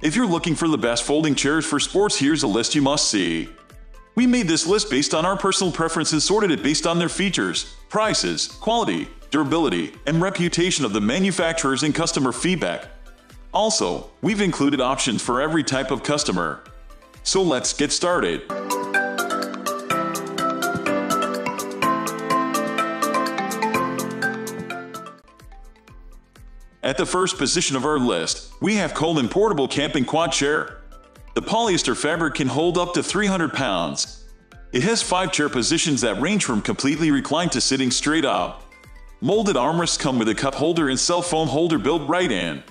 If you're looking for the best folding chairs for sports, here's a list you must see. We made this list based on our personal preferences, sorted it based on their features, prices, quality, durability, and reputation of the manufacturers and customer feedback. Also, we've included options for every type of customer. So let's get started. At the first position of our list, we have Coleman Portable Camping Quad Chair. The polyester fabric can hold up to 300 pounds. It has five chair positions that range from completely reclined to sitting straight up. Molded armrests come with a cup holder and cell phone holder built right in.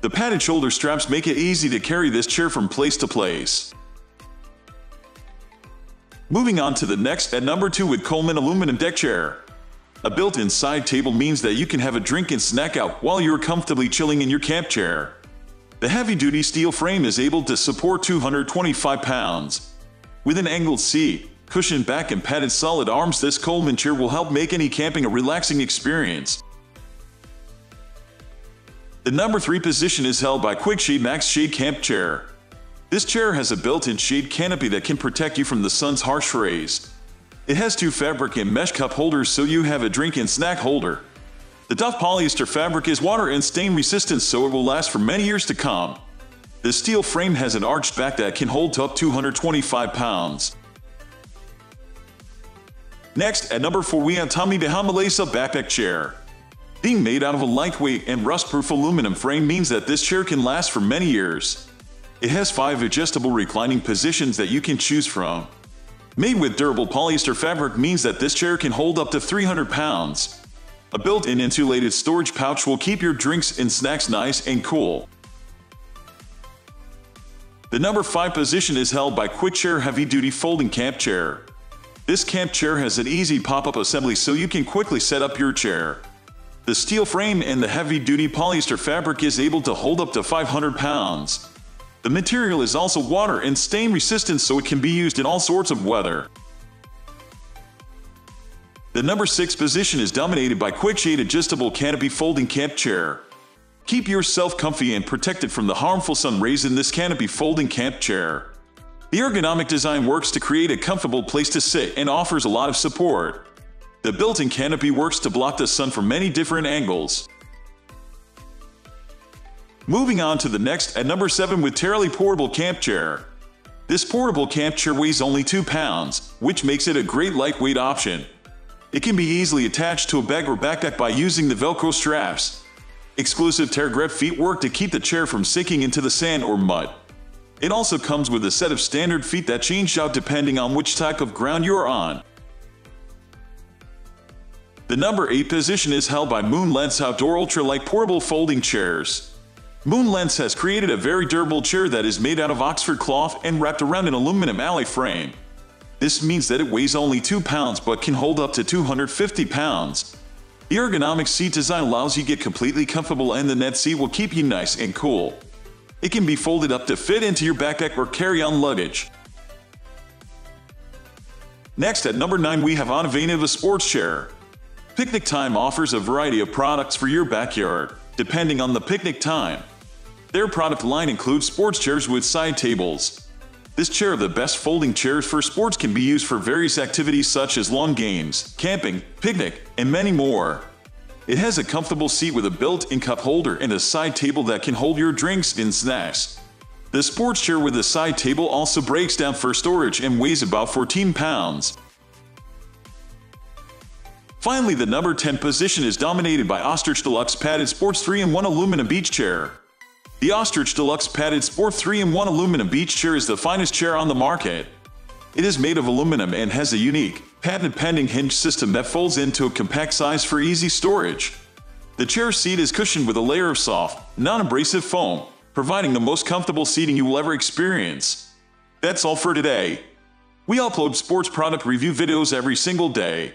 The padded shoulder straps make it easy to carry this chair from place to place. Moving on to the next at number 2 with Coleman Aluminum Deck Chair. A built-in side table means that you can have a drink and snack out while you're comfortably chilling in your camp chair. The heavy-duty steel frame is able to support 225 pounds. With an angled seat, cushioned back and padded solid arms this Coleman chair will help make any camping a relaxing experience. The number 3 position is held by Quik Shade Max Shade Camp Chair. This chair has a built-in shade canopy that can protect you from the sun's harsh rays. It has two fabric and mesh cup holders so you have a drink and snack holder. The Duff polyester fabric is water and stain resistant so it will last for many years to come. The steel frame has an arched back that can hold up 225 pounds. Next, at number 4 we have Tommy Bahama Lace-Up Backpack Chair. Being made out of a lightweight and rust-proof aluminum frame means that this chair can last for many years. It has five adjustable reclining positions that you can choose from. Made with durable polyester fabric means that this chair can hold up to 300 pounds. A built-in insulated storage pouch will keep your drinks and snacks nice and cool. The number 5 position is held by Quik Chair Heavy Duty Folding Camp Chair. This camp chair has an easy pop-up assembly so you can quickly set up your chair. The steel frame and the heavy-duty polyester fabric is able to hold up to 500 pounds. The material is also water and stain resistant so it can be used in all sorts of weather. The number 6 position is dominated by Quik Shade Adjustable Canopy Folding Camp Chair. Keep yourself comfy and protected from the harmful sun rays in this canopy folding camp chair. The ergonomic design works to create a comfortable place to sit and offers a lot of support. The built-in canopy works to block the sun from many different angles. Moving on to the next at number 7 with Terralie Portable Camp Chair. This portable camp chair weighs only 2 pounds, which makes it a great lightweight option. It can be easily attached to a bag or backpack by using the Velcro straps. Exclusive tear grip feet work to keep the chair from sinking into the sand or mud. It also comes with a set of standard feet that change out depending on which type of ground you're on. The number 8 position is held by MOON LENCE Outdoor Ultralight Portable Folding Chairs. MOON LENCE has created a very durable chair that is made out of Oxford cloth and wrapped around an aluminum alloy frame. This means that it weighs only 2 pounds but can hold up to 250 pounds. The ergonomic seat design allows you to get completely comfortable and the net seat will keep you nice and cool. It can be folded up to fit into your backpack or carry-on luggage. Next at number 9 we have Innovative Sports Chair. Picnic Time offers a variety of products for your backyard, depending on the picnic time. Their product line includes sports chairs with side tables, this chair, of the best folding chairs for sports, can be used for various activities such as lawn games, camping, picnic, and many more. It has a comfortable seat with a built-in cup holder and a side table that can hold your drinks and snacks. The sports chair with a side table also breaks down for storage and weighs about 14 pounds. Finally, the number 10 position is dominated by Ostrich Deluxe Padded Sports 3-in-1 Aluminum Beach Chair. The Ostrich Deluxe Padded Sport 3-in-1 aluminum beach chair is the finest chair on the market. It is made of aluminum and has a unique, patent pending hinge system that folds into a compact size for easy storage. The chair seat is cushioned with a layer of soft, non-abrasive foam, providing the most comfortable seating you will ever experience. That's all for today. We upload sports product review videos every single day.